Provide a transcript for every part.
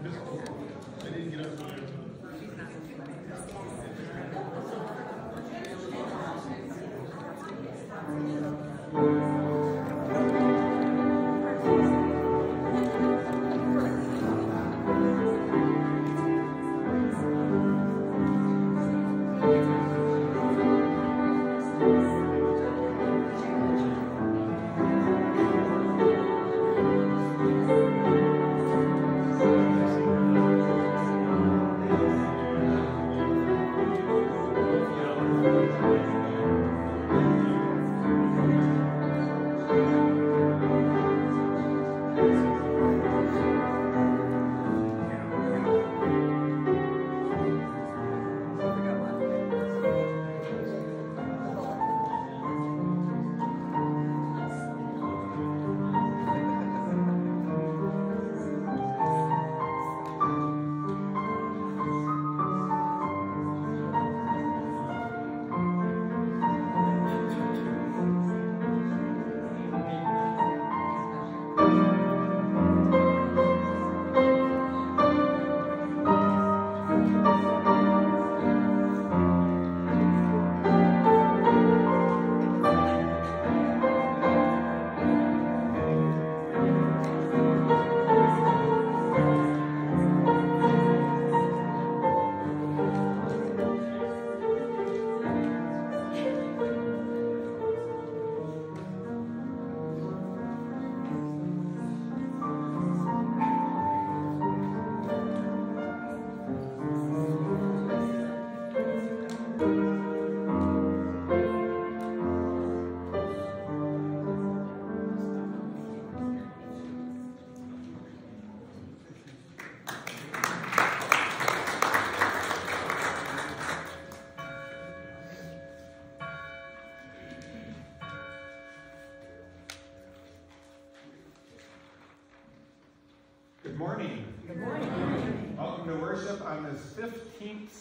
I didn't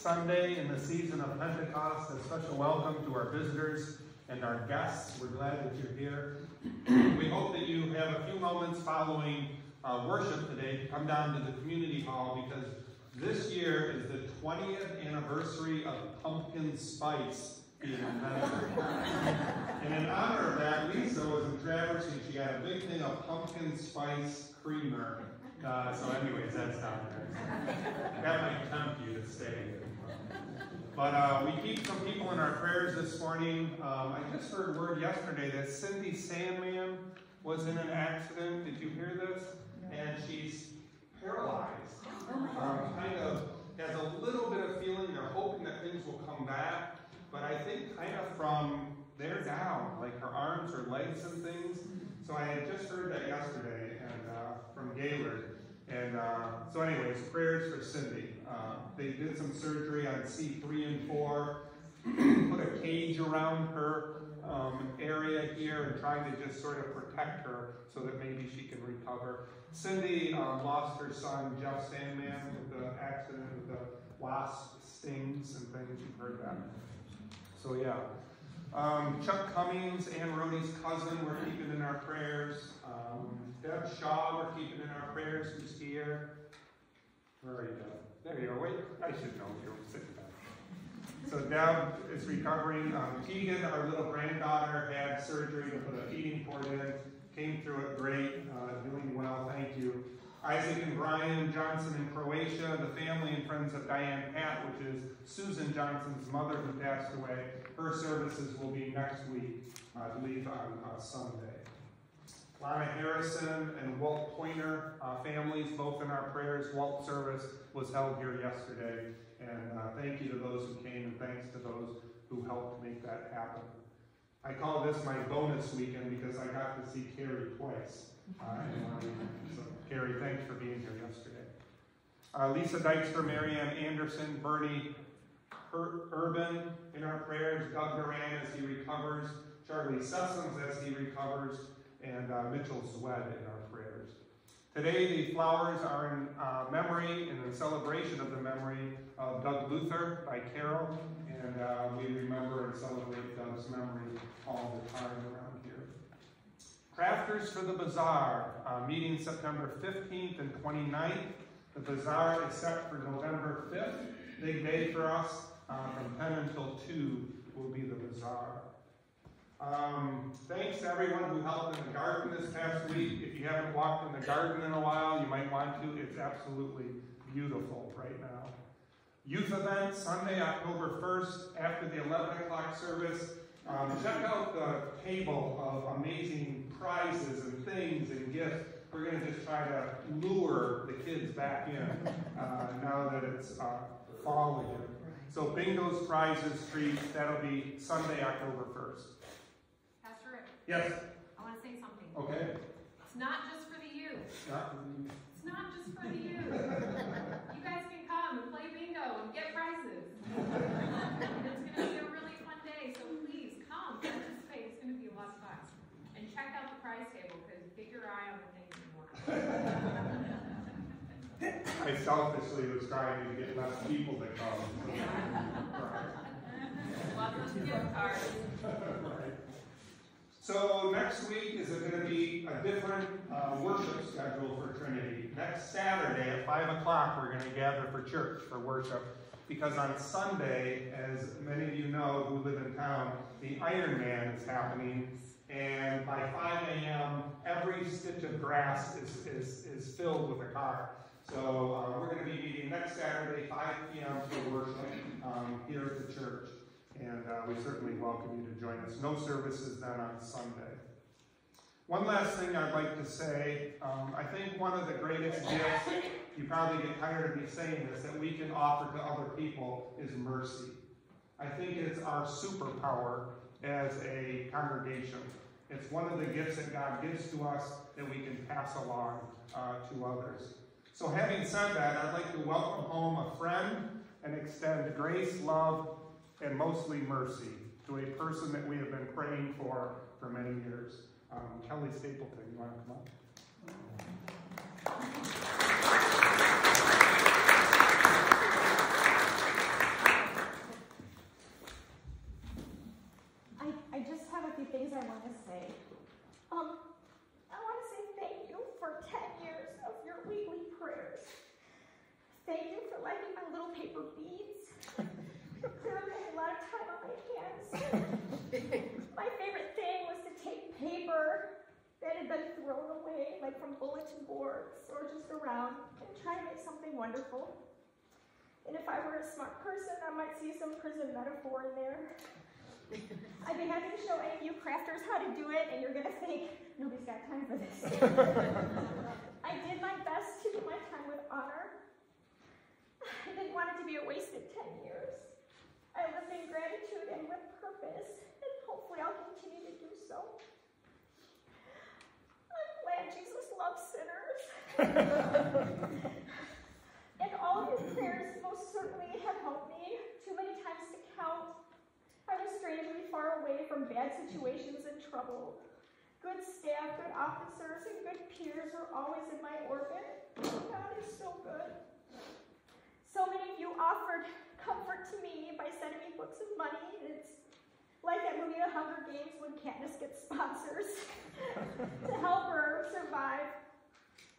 Sunday in the season of Pentecost. A special welcome to our visitors and our guests. We're glad that you're here. we hope that you have a few moments following uh, worship today to come down to the community hall because this year is the 20th anniversary of pumpkin spice being invented. and in honor of that, Lisa was in Traverse and she got a big thing of pumpkin spice creamer. Uh, so anyways, that's down there. That might tempt you to stay. But uh, we keep some people in our prayers this morning. Um, I just heard word yesterday that Cindy Sandman was in an accident. Did you hear this? And she's paralyzed. Um, kind of has a little bit of feeling. They're hoping that things will come back. But I think kind of from there down, like her arms, her legs, and things. So I had just heard that yesterday and uh, from Gaylord. And uh, so, anyways, prayers for Cindy. Uh, they did some surgery on C3 and 4, put a cage around her um, area here and trying to just sort of protect her so that maybe she can recover. Cindy um, lost her son, Jeff Sandman, with the accident with the wasp stings and things. You've heard that. So, yeah. Um, Chuck Cummings, Ann Rhodey's cousin, we're keeping in our prayers. Um, Deb Shaw, we're keeping in our prayers, who's here. Where are you, Deb? There you are. Wait, I should know you're sitting down. So Deb is recovering. Um, Keegan, our little granddaughter, had surgery to put a feeding port in. Came through it great, uh, doing well, thank you. Isaac and Brian Johnson in Croatia, the family and friends of Diane Pat, which is Susan Johnson's mother who passed away. Her services will be next week, I believe on uh, Sunday. Lana Harrison and Walt Pointer uh, families, both in our prayers. Walt service was held here yesterday. And uh, thank you to those who came and thanks to those who helped make that happen. I call this my bonus weekend because I got to see Carrie twice. Uh, so, Carrie, thanks for being here yesterday. Uh, Lisa Dykstra, Marianne Anderson, Bernie Urban in our prayers, Doug Duran as he recovers, Charlie Sessoms as he recovers, and uh, Mitchell Zwed in our prayers. Today, the flowers are in uh, memory and in celebration of the memory of Doug Luther by Carol, and uh, we remember and celebrate Doug's memory all the time around here. Crafters for the Bazaar, uh, meeting September 15th and 29th. The bazaar is set for November 5th. Big day for us. Uh, from 10 until 2 will be the bazaar. Um, thanks to everyone who helped in the garden this past week. If you haven't walked in the garden in a while, you might want to. It's absolutely beautiful right now. Youth event, Sunday, October 1st, after the 11 o'clock service. Um, check out the table of amazing prizes and things and gifts. We're going to just try to lure the kids back in uh, now that it's uh, fall again. So bingos, prizes, treats, that'll be Sunday, October 1st. Yes? I want to say something. Okay. It's not just for the youth. Not- for the youth. It's not just for the youth. You guys can come and play bingo and get prizes. It's going to be a really fun day, so please come participate. It's going to be a lot of fun. And check out the prize table because get your eye on the things you want. I selfishly was trying to get less people to come. Lots of gift cards. So next week is going to be a different uh, worship schedule for Trinity. Next Saturday at 5 o'clock, we're going to gather for church for worship. Because on Sunday, as many of you know who live in town, the Iron Man is happening. And by 5 a.m., every stitch of grass is, is, is filled with a car. So uh, we're going to be meeting next Saturday, 5 p.m. for worship um, here at the church. Uh, we certainly welcome you to join us. No services then on Sunday. One last thing I'd like to say um, I think one of the greatest gifts, you probably get tired of me saying this, that we can offer to other people is mercy. I think it's our superpower as a congregation. It's one of the gifts that God gives to us that we can pass along uh, to others. So, having said that, I'd like to welcome home a friend and extend grace, love, and mostly mercy to a person that we have been praying for for many years. Um, Kelly Stapleton, you want to come up? I, I just have a few things I want to say. Um, I want to say thank you for 10 years of your weekly prayers. Thank you for liking my little paper beads. Clearly, I had a lot of time on my hands. my favorite thing was to take paper that had been thrown away, like from bulletin boards or just around, and try to make something wonderful. And if I were a smart person, I might see some prison metaphor in there. I'd be happy to show any of you crafters how to do it, and you're gonna think, nobody's got time for this. I did my best to do my time with honor. I didn't want it to be a wasted 10 years. I lived in gratitude and with purpose, and hopefully I'll continue to do so. I'm glad Jesus loves sinners. and all of your prayers most certainly have helped me too many times to count. I was strangely far away from bad situations and trouble. Good staff, good officers, and good peers were always in my orbit. God is so good. So many of you offered comfort to me by sending me books and money. It's like that movie The Hunger Games when Katniss gets sponsors to help her survive.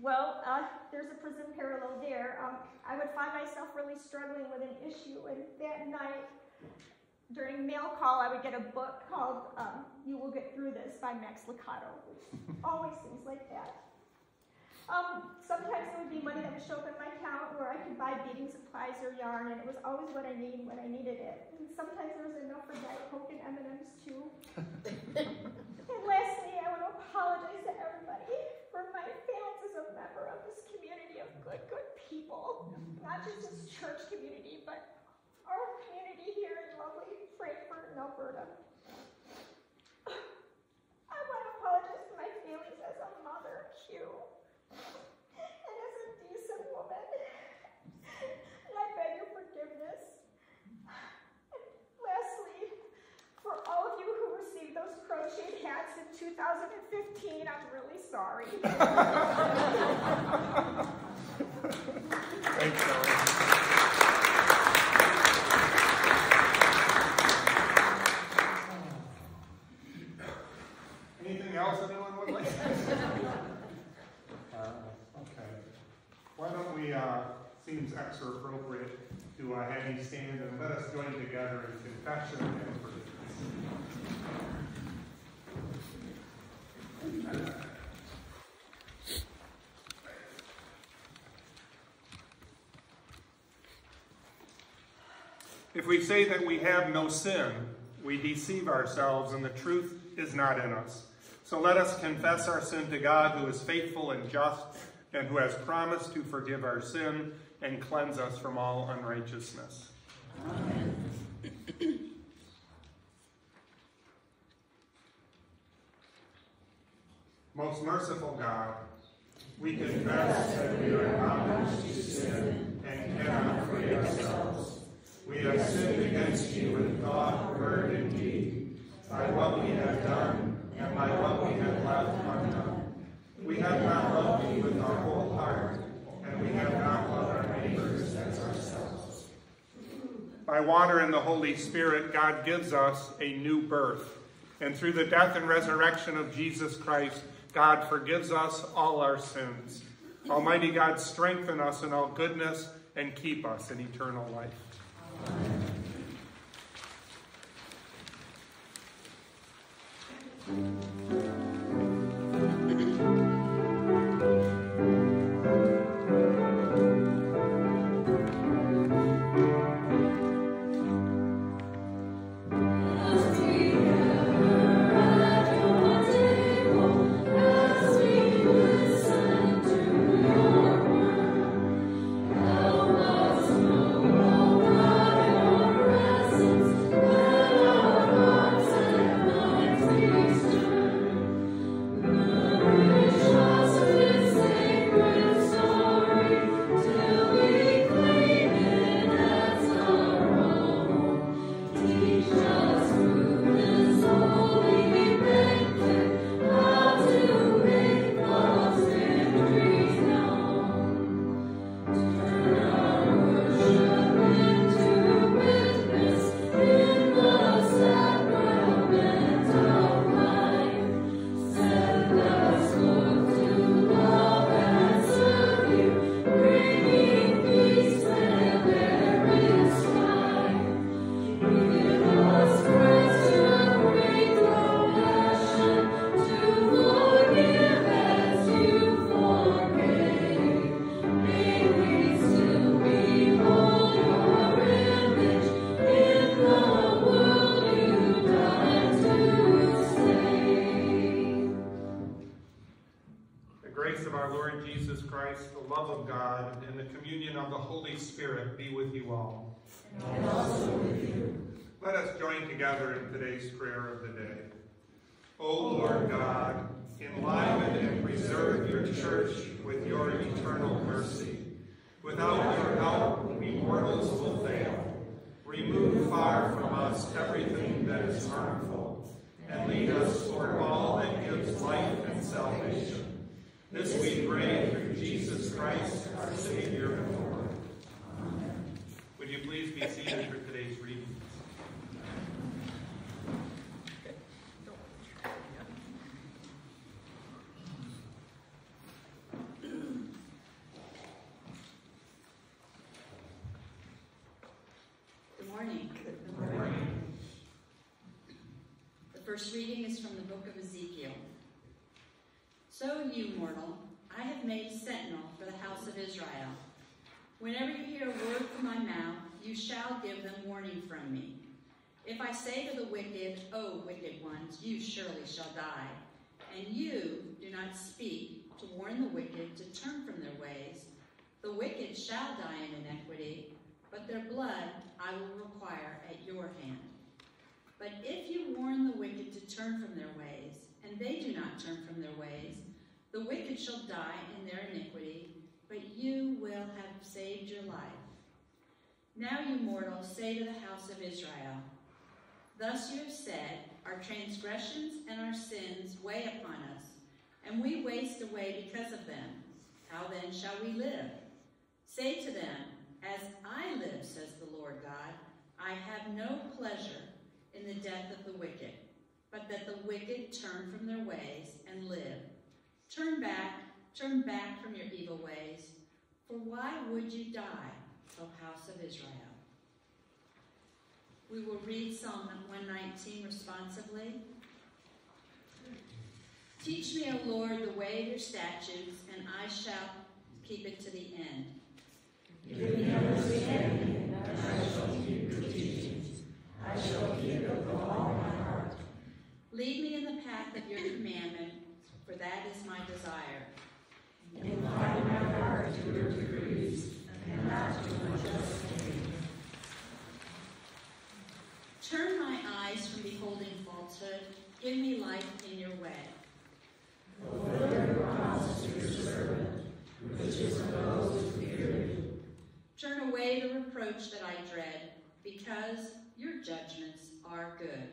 Well, uh, there's a prison parallel there. Um, I would find myself really struggling with an issue, and that night, during mail call, I would get a book called um, You Will Get Through This by Max Lucado, always seems like that. Um, sometimes there would be money that would show up in my account where I could buy beading supplies or yarn, and it was always what I needed when I needed it. And sometimes there was enough for Diet Coke and M&Ms too. and lastly, I want to apologize to everybody for my failings as a member of this community of good, good people. Not just this church community, but our community here in lovely Frankfort and Elberta. I want to apologize for my failings as a mother, Hugh, and as a decent woman. And I beg your forgiveness. And lastly, for all of you who received those crocheted hats in 2015, I'm really sorry. Thanks, Kelly. Anything else anyone would like to say? Uh, Okay. Why don't we uh, seems extra appropriate to uh, have you stand and let us join together in confession and forgiveness. We say that we have no sin, we deceive ourselves and the truth is not in us. So let us confess our sin to God, who is faithful and just, and who has promised to forgive our sin and cleanse us from all unrighteousness. Amen. Most merciful God, we confess that we are bound to sin and cannot free ourselves. We have sinned against you in thought, word, and deed, by what we have done and by what we have left undone. We have not loved you with our whole heart, and we have not loved our neighbors as ourselves. By water and the Holy Spirit, God gives us a new birth. And through the death and resurrection of Jesus Christ, God forgives us all our sins. Almighty God, strengthen us in all goodness and keep us in eternal life. Thank you. us join together in today's prayer of the day. O Lord God, enliven and preserve your church with your eternal mercy. Without your help, we mortals will fail. Remove far from us everything that is harmful, and lead us toward all that gives life and salvation. This we pray through Jesus Christ, our Savior first reading is from the book of Ezekiel. So you, mortal, I have made sentinel for the house of Israel. Whenever you hear a word from my mouth, you shall give them warning from me. If I say to the wicked, O wicked ones, you surely shall die, and you do not speak to warn the wicked to turn from their ways, the wicked shall die in iniquity, but their blood I will require at your hand. But if you warn the wicked to turn from their ways, and they do not turn from their ways, the wicked shall die in their iniquity, but you will have saved your life. Now, you mortals, say to the house of Israel, Thus you have said, Our transgressions and our sins weigh upon us, and we waste away because of them. How then shall we live? Say to them, As I live, says the Lord God, I have no pleasure in the death of the wicked, but that the wicked turn from their ways and live. Turn back, turn back from your evil ways. For why would you die, O house of Israel? We will read Psalm 119 responsively. Teach me, O Lord, the way of your statutes, and I shall keep it to the end. Give me understanding, and I shall. I shall keep it with all my heart. Lead me in the path of your commandment, for that is my desire. Incline my heart to your decrees, and not to gain. Turn my eyes from beholding falsehood. Give me life in your way. Fulfill your promise to your servant, which is those who fear you. Turn away the reproach that I dread, because your judgments are good.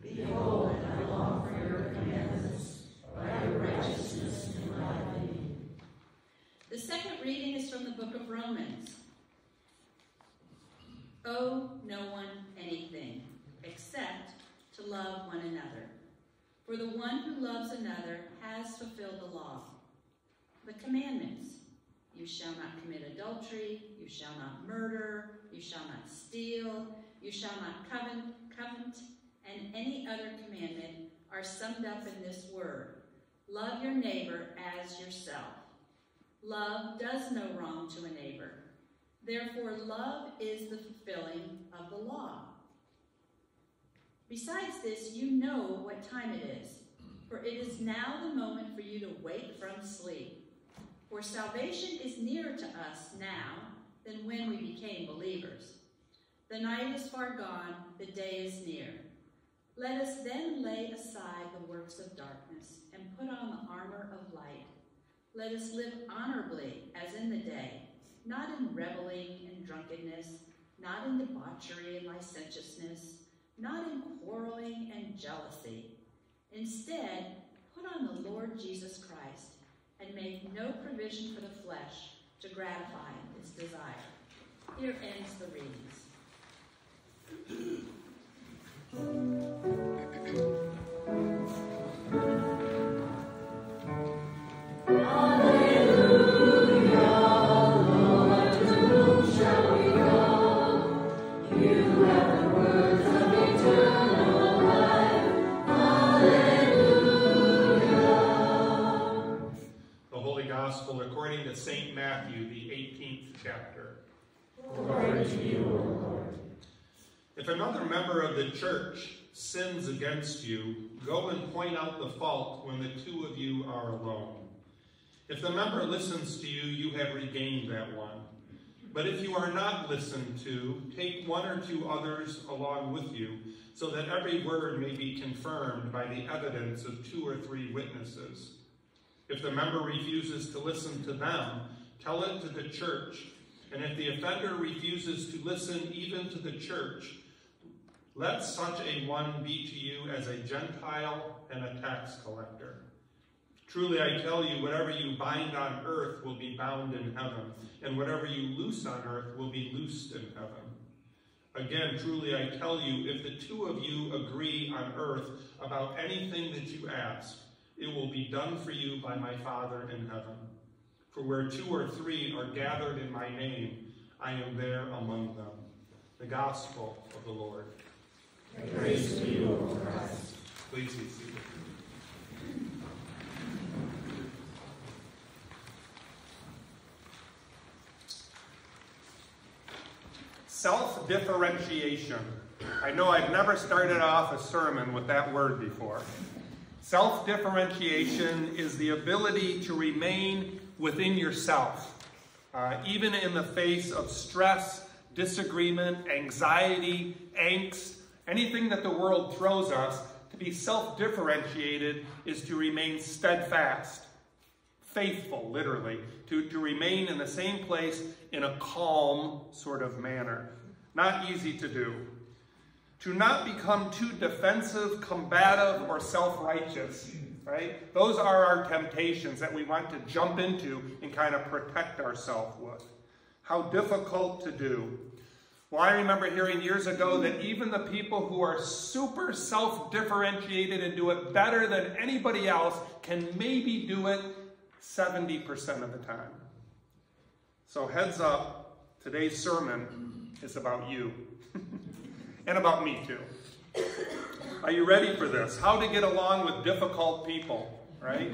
Behold, I long for your commandments, by your righteousness and my being. The second reading is from the book of Romans. Owe no one anything except to love one another. For the one who loves another has fulfilled the law. The commandments you shall not commit adultery, you shall not murder, you shall not steal, you shall not covet, covet, and any other commandment are summed up in this word love your neighbor as yourself. Love does no wrong to a neighbor. Therefore, love is the fulfilling of the law. Besides this, you know what time it is, for it is now the moment for you to wake from sleep. For salvation is nearer to us now than when we became believers. The night is far gone, the day is near. Let us then lay aside the works of darkness and put on the armor of light. Let us live honorably as in the day, not in reveling and drunkenness, not in debauchery and licentiousness, not in quarreling and jealousy. Instead, put on the Lord Jesus Christ and make no provision for the flesh to gratify its desire. Here ends the readings. The Holy Gospel according to St. Matthew, the 18th chapter. Glory to you. If another member of the church sins against you, go and point out the fault when the two of you are alone. If the member listens to you, you have regained that one. But if you are not listened to, take one or two others along with you, so that every word may be confirmed by the evidence of two or three witnesses. If the member refuses to listen to them, tell it to the church. And if the offender refuses to listen even to the church, let such a one be to you as a Gentile and a tax collector. Truly I tell you, whatever you bind on earth will be bound in heaven, and whatever you loose on earth will be loosed in heaven. Again, truly I tell you, if the two of you agree on earth about anything that you ask, it will be done for you by my Father in heaven. For where two or three are gathered in my name, I am there among them. The Gospel of the Lord. To you, O Christ. Please be seated. Self-differentiation. I know I've never started off a sermon with that word before. Self-differentiation is the ability to remain within yourself, uh, even in the face of stress, disagreement, anxiety, angst, anything that the world throws us. To be self-differentiated is to remain steadfast, faithful, literally, to, to remain in the same place in a calm sort of manner. Not easy to do. To not become too defensive, combative, or self-righteous, right? Those are our temptations that we want to jump into and kind of protect ourselves with. How difficult to do. Well, I remember hearing years ago that even the people who are super self-differentiated and do it better than anybody else can maybe do it 70% of the time. So, heads up, today's sermon is about you and about me too. Are you ready for this? How to get along with difficult people, right?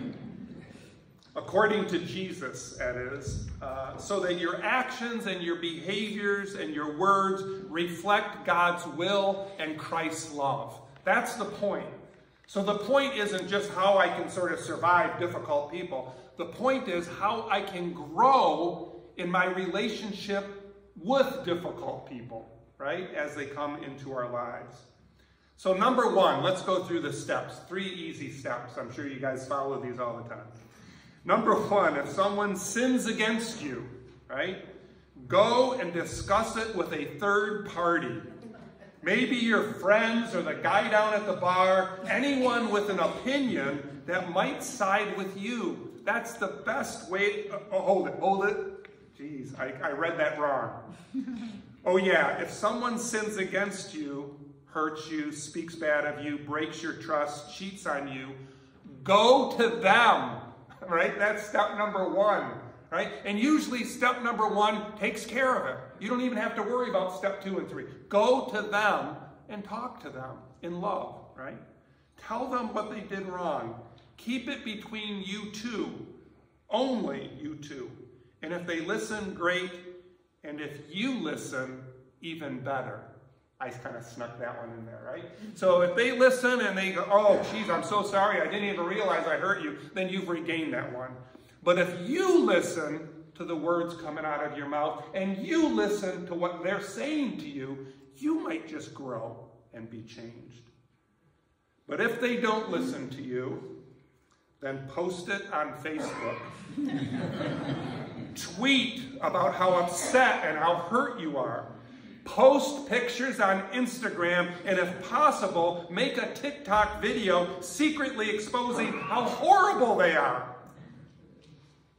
According to Jesus, that is, uh, so that your actions and your behaviors and your words reflect God's will and Christ's love. That's the point. So the point isn't just how I can sort of survive difficult people. The point is how I can grow in my relationship with difficult people, right, as they come into our lives. So, number one, let's go through the steps. Three easy steps. I'm sure you guys follow these all the time. Number one, if someone sins against you, right, go and discuss it with a third party. Maybe your friends or the guy down at the bar, anyone with an opinion that might side with you. That's the best way. Uh, oh, hold it, hold it. Jeez, I, I read that wrong. oh, yeah, if someone sins against you, hurts you, speaks bad of you, breaks your trust, cheats on you, go to them, right? That's step number one, right? And usually step number one takes care of it. You don't even have to worry about step two and three. Go to them and talk to them in love, right? Tell them what they did wrong. Keep it between you two, only you two. And if they listen, great. And if you listen, even better. I kind of snuck that one in there, right? So if they listen and they go, oh, geez, I'm so sorry, I didn't even realize I hurt you, then you've regained that one. But if you listen to the words coming out of your mouth and you listen to what they're saying to you, you might just grow and be changed. But if they don't listen to you, then post it on Facebook. Tweet about how upset and how hurt you are. Post pictures on Instagram, and if possible, make a TikTok video secretly exposing how horrible they are.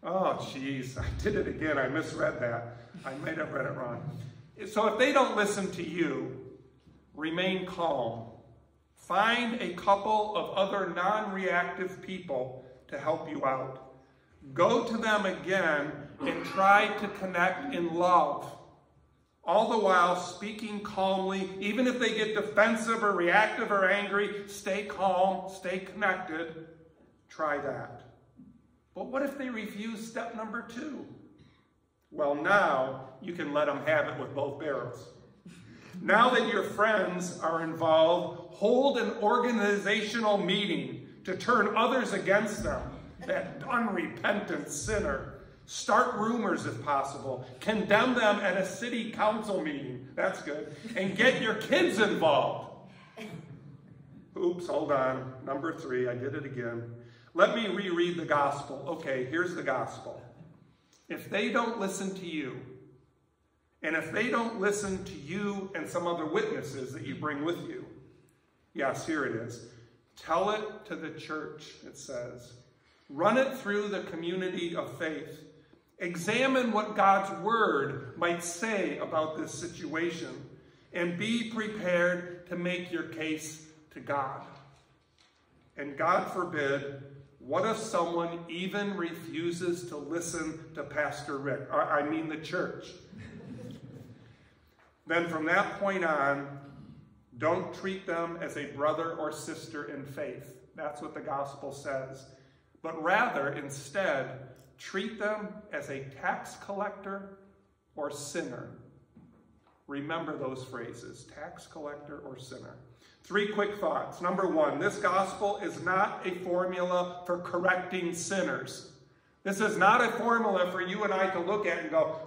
Oh, jeez, I did it again. I misread that. I might have read it wrong. So if they don't listen to you, remain calm. Find a couple of other non reactive people to help you out. Go to them again and try to connect in love all the while speaking calmly, even if they get defensive or reactive or angry, stay calm, stay connected. Try that. But what if they refuse step number two? Well, now you can let them have it with both barrels. Now that your friends are involved, hold an organizational meeting to turn others against them, that unrepentant sinner. Start rumors if possible. Condemn them at a city council meeting. That's good. And get your kids involved. Oops, hold on. Number three, I did it again. Let me reread the gospel. Okay, here's the gospel. If they don't listen to you, and if they don't listen to you and some other witnesses that you bring with you, yes, here it is. Tell it to the church, it says. Run it through the community of faith. Examine what God's word might say about this situation and be prepared to make your case to God. And God forbid, what if someone even refuses to listen to Pastor Rick? I mean the church. then from that point on, don't treat them as a brother or sister in faith. That's what the gospel says. But rather, instead, treat them as a tax collector or sinner. Remember those phrases tax collector or sinner. Three quick thoughts. Number one, this gospel is not a formula for correcting sinners. This is not a formula for you and I to look at and go,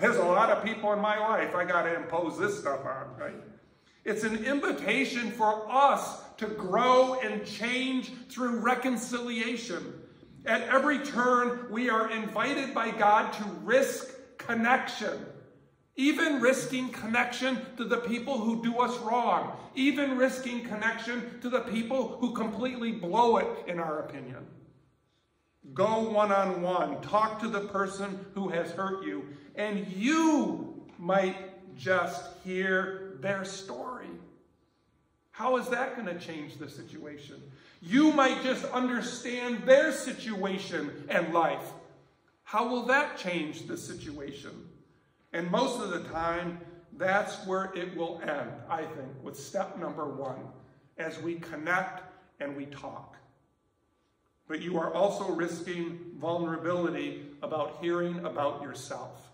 there's a lot of people in my life I got to impose this stuff on, right? It's an invitation for us to grow and change through reconciliation. At every turn, we are invited by God to risk connection. Even risking connection to the people who do us wrong. Even risking connection to the people who completely blow it, in our opinion. Go one on one. Talk to the person who has hurt you. And you might just hear their story. How is that going to change the situation? You might just understand their situation and life. How will that change the situation? And most of the time, that's where it will end, I think, with step number one, as we connect and we talk. But you are also risking vulnerability about hearing about yourself.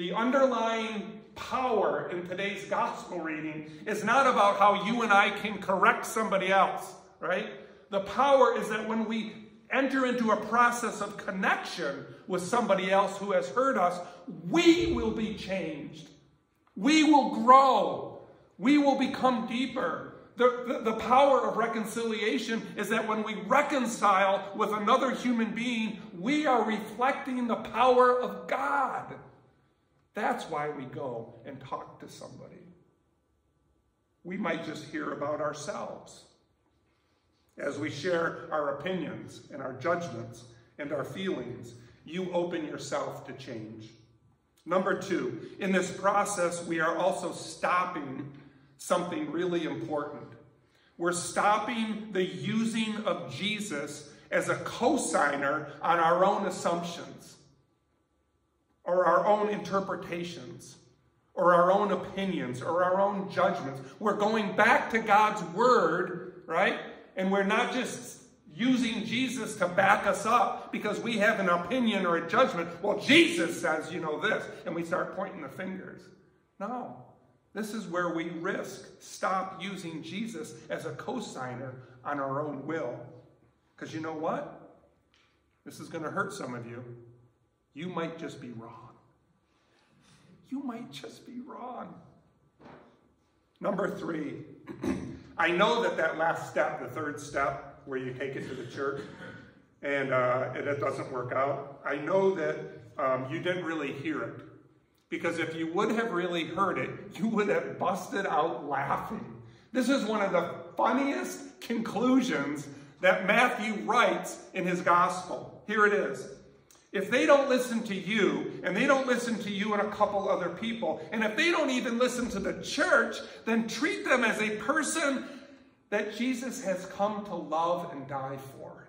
The underlying power in today's gospel reading is not about how you and I can correct somebody else, right? The power is that when we enter into a process of connection with somebody else who has hurt us, we will be changed. We will grow. We will become deeper. The, the, the, power of reconciliation is that when we reconcile with another human being, we are reflecting the power of God. That's why we go and talk to somebody. We might just hear about ourselves as we share our opinions and our judgments and our feelings. You open yourself to change. Number two, in this process, we are also stopping something really important. We're stopping the using of Jesus as a cosigner on our own assumptions or our own interpretations or our own opinions or our own judgments. We're going back to God's word, right? And we're not just using Jesus to back us up because we have an opinion or a judgment. Well, Jesus says, you know, this, and we start pointing the fingers. No. This is where we risk stop using Jesus as a cosigner on our own will. Because you know what? This is going to hurt some of you. You might just be wrong. You might just be wrong. Number three, I know that that last step, the third step, where you take it to the church, and, uh, it doesn't work out, I know that um, you didn't really hear it. Because if you would have really heard it, you would have busted out laughing. This is one of the funniest conclusions that Matthew writes in his gospel. Here it is. If they don't listen to you, and they don't listen to you and a couple other people, and if they don't even listen to the church, then treat them as a person that Jesus has come to love and die for.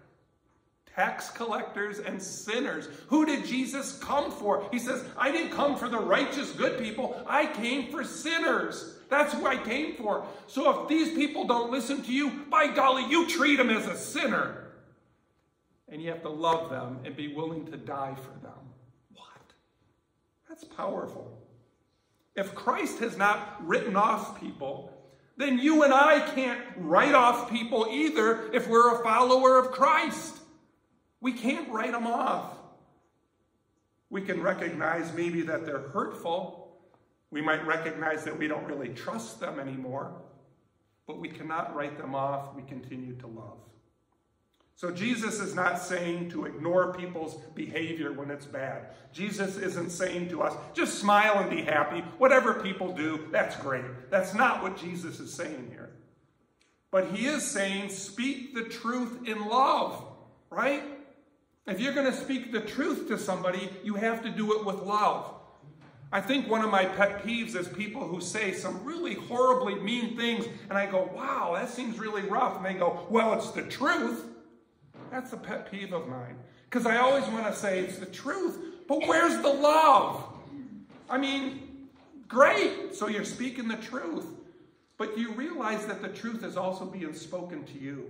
Tax collectors and sinners. Who did Jesus come for? He says, I didn't come for the righteous, good people. I came for sinners. That's who I came for. So if these people don't listen to you, by golly, you treat them as a sinner and you have to love them and be willing to die for them. What? That's powerful. If Christ has not written off people, then you and I can't write off people either if we're a follower of Christ. We can't write them off. We can recognize maybe that they're hurtful. We might recognize that we don't really trust them anymore, but we cannot write them off. We continue to love. So Jesus is not saying to ignore people's behavior when it's bad. Jesus isn't saying to us, just smile and be happy. Whatever people do, that's great. That's not what Jesus is saying here. But he is saying, speak the truth in love, right? If you're going to speak the truth to somebody, you have to do it with love. I think one of my pet peeves is people who say some really horribly mean things, and I go, wow, that seems really rough. And they go, well, it's the truth. That's a pet peeve of mine. Because I always want to say it's the truth, but where's the love? I mean, great, so you're speaking the truth. But you realize that the truth is also being spoken to you.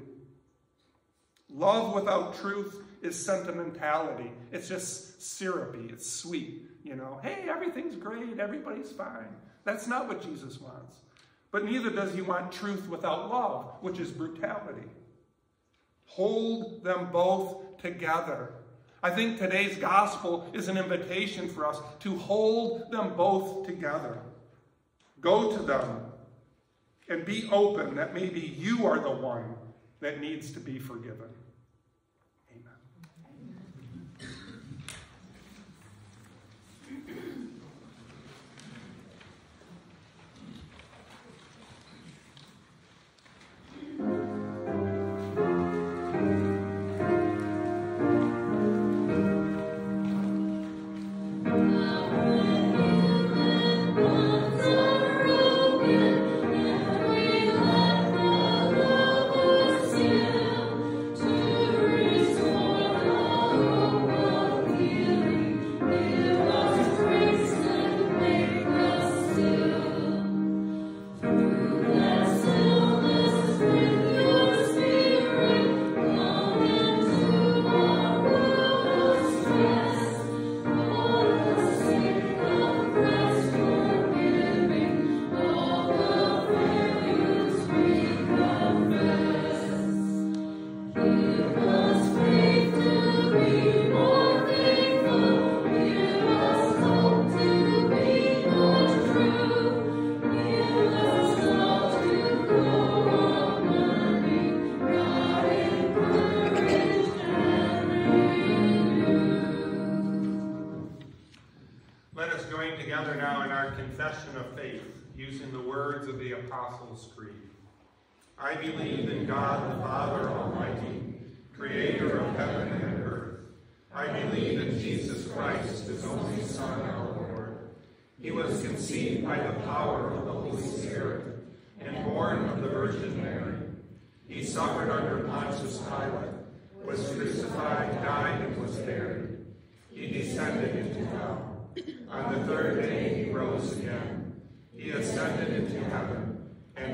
Love without truth is sentimentality. It's just syrupy, it's sweet. You know, hey, everything's great, everybody's fine. That's not what Jesus wants. But neither does he want truth without love, which is brutality. Hold them both together. I think today's gospel is an invitation for us to hold them both together. Go to them and be open that maybe you are the one that needs to be forgiven.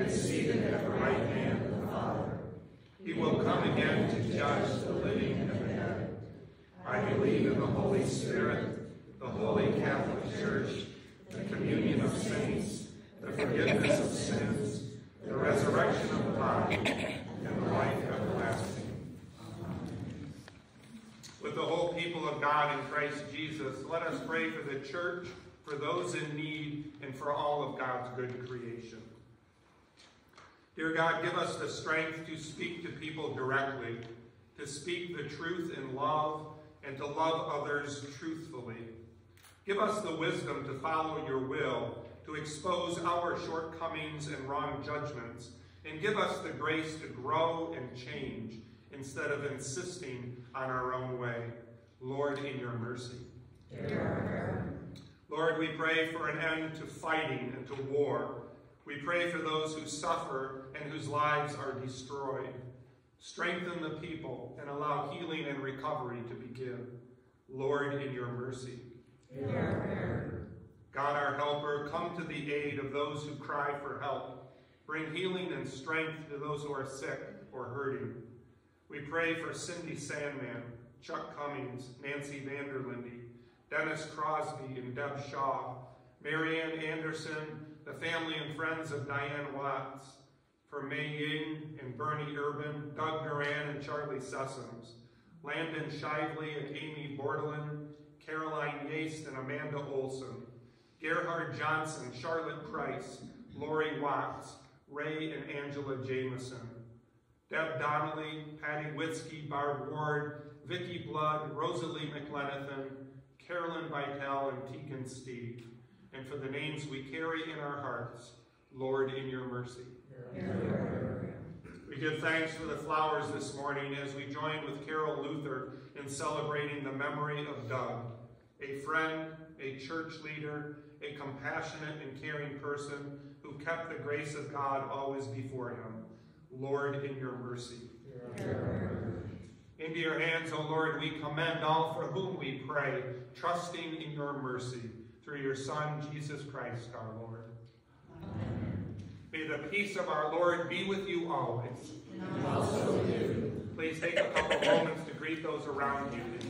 Is seated at the right hand of the Father. He will come again to judge the living and the dead. I believe in the Holy Spirit, the Holy Catholic Church, the communion of saints, the forgiveness of sins, the resurrection of the body, and the life everlasting. With the whole people of God in Christ Jesus, let us pray for the church, for those in need, and for all of God's good creation. Dear God, give us the strength to speak to people directly, to speak the truth in love, and to love others truthfully. Give us the wisdom to follow your will, to expose our shortcomings and wrong judgments, and give us the grace to grow and change instead of insisting on our own way. Lord, in your mercy. Amen. Lord, we pray for an end to fighting and to war. We pray for those who suffer and whose lives are destroyed. Strengthen the people and allow healing and recovery to begin. Lord, in your mercy. God, our helper, come to the aid of those who cry for help. Bring healing and strength to those who are sick or hurting. We pray for Cindy Sandman, Chuck Cummings, Nancy Vanderlinde, Dennis Crosby and Deb Shaw, Marianne Anderson, the family and friends of Diane Watts, for Mei Ying and Bernie Urban, Doug Duran and Charlie Sessoms, Landon Shively and Amy Bordelin, Caroline Yaste and Amanda Olson, Gerhard Johnson, Charlotte Price, Lori Watts, Ray and Angela Jameson, Deb Donnelly, Patty Witzke, Barb Ward, Vicki Blood, Rosalie McLenithan, Carolyn Vitale, and Tegan Stieve. And for the names we carry in our hearts, Lord, in your mercy. We give thanks for the flowers this morning as we join with Carol Luther in celebrating the memory of Doug, a friend, a church leader, a compassionate and caring person who kept the grace of God always before him. Lord, in your mercy. Into your hands, O Lord, we commend all for whom we pray, trusting in your mercy, through your Son, Jesus Christ, our Lord. Amen. May the peace of our Lord be with you always. And also with you. Please take a couple moments to greet those around you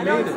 I made it.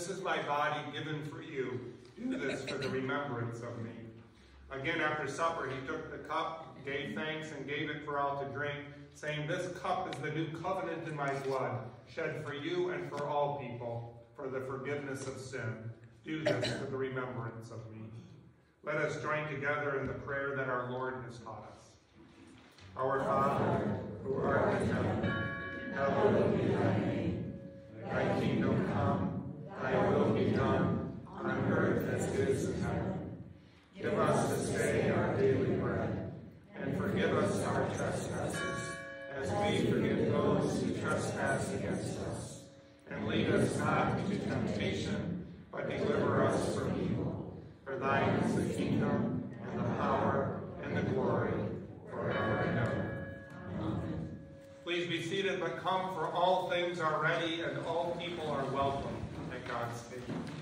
This is my body given for you. Do this for the remembrance of me. Again, after supper, he took the cup, gave thanks, and gave it for all to drink, saying, This cup is the new covenant in my blood, shed for you and for all people, for the forgiveness of sin. Do this for the remembrance of me. Let us join together in the prayer that our Lord has taught us. Our Father, who art in heaven, hallowed be thy name. Thy kingdom come, thy will be done, on earth as it is in heaven. Give us this day our daily bread, and forgive us our trespasses, as we forgive those who trespass against us. And lead us not into temptation, but deliver us from evil. For thine is the kingdom, and the power, and the glory, forever and ever. Amen. Please be seated, but come, for all things are ready, and all people are welcome at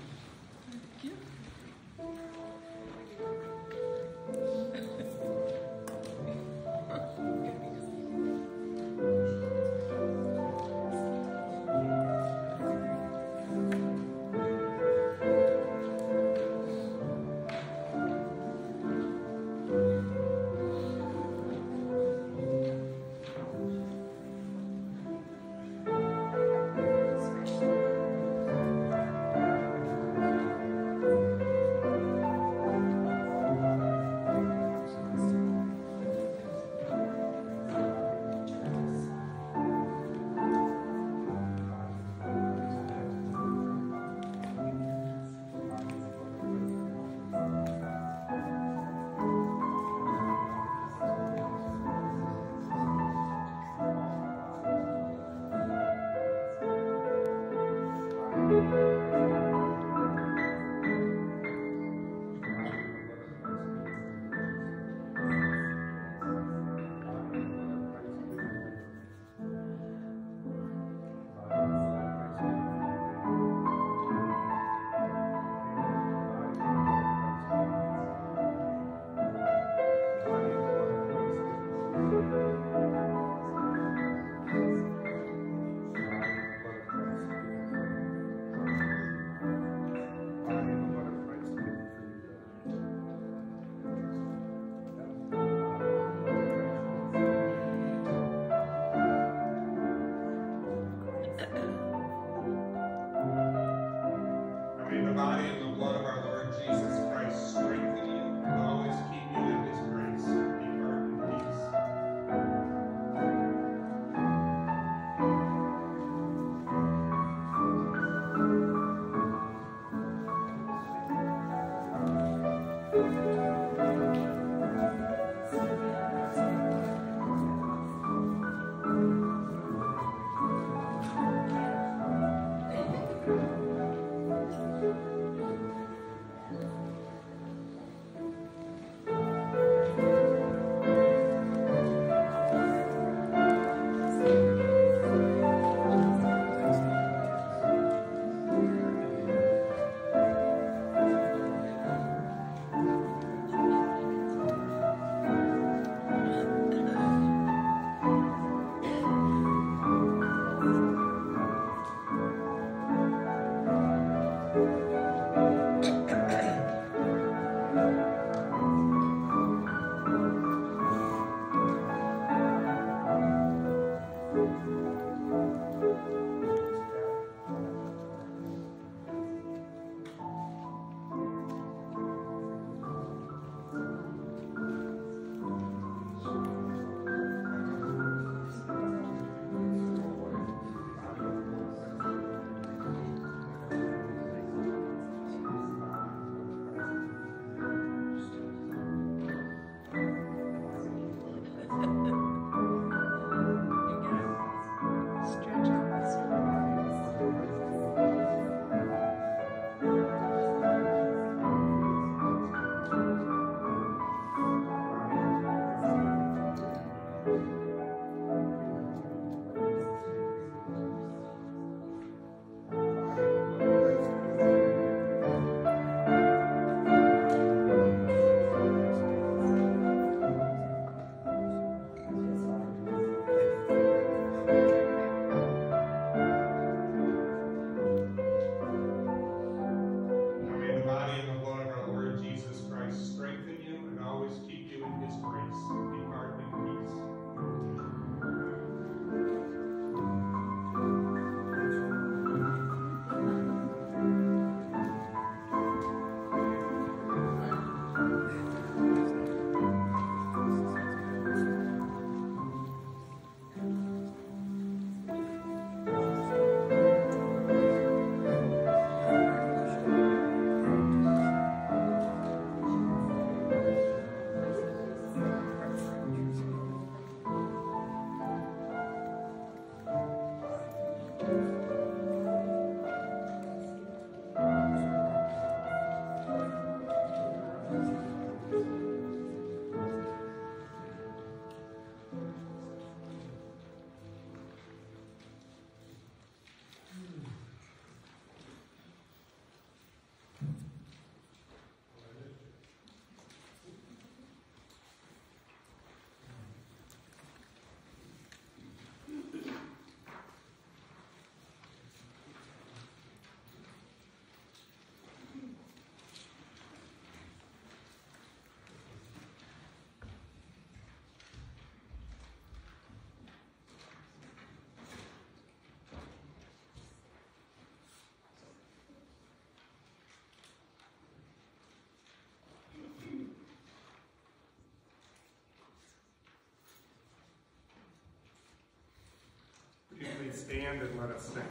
Stand and let us sing.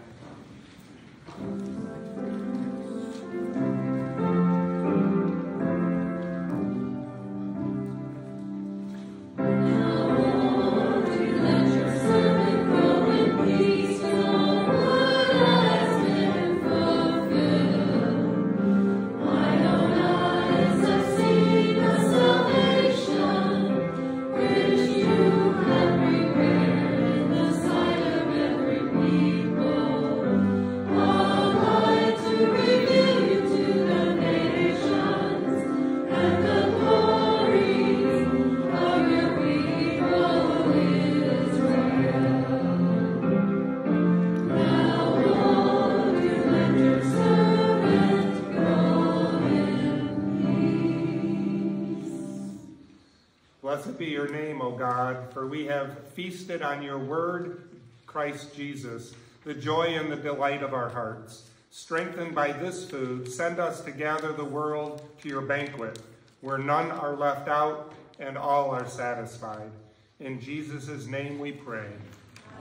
For we have feasted on your word, Christ Jesus, the joy and the delight of our hearts. Strengthened by this food, send us to gather the world to your banquet, where none are left out and all are satisfied. In Jesus' name we pray.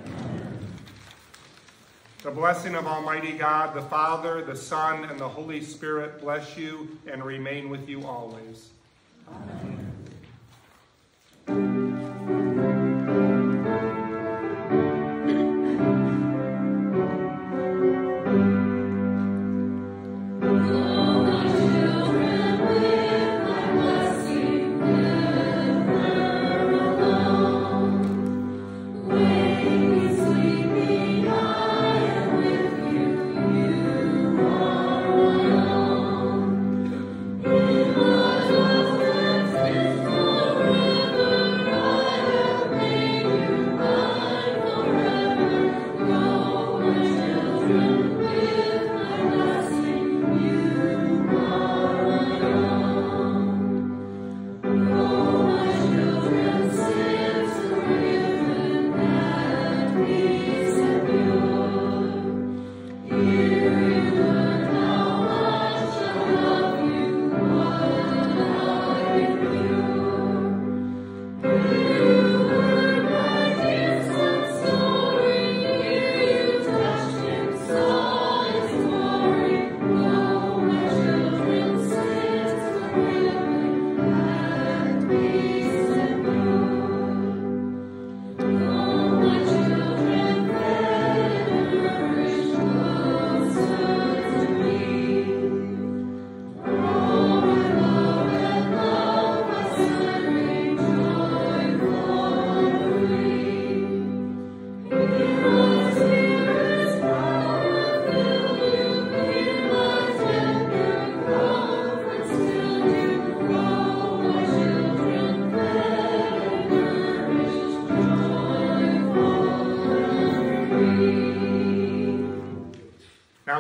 Amen. The blessing of Almighty God, the Father, the Son, and the Holy Spirit bless you and remain with you always. Amen.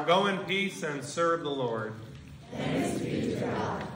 Go in peace and serve the Lord. Thanks be to God.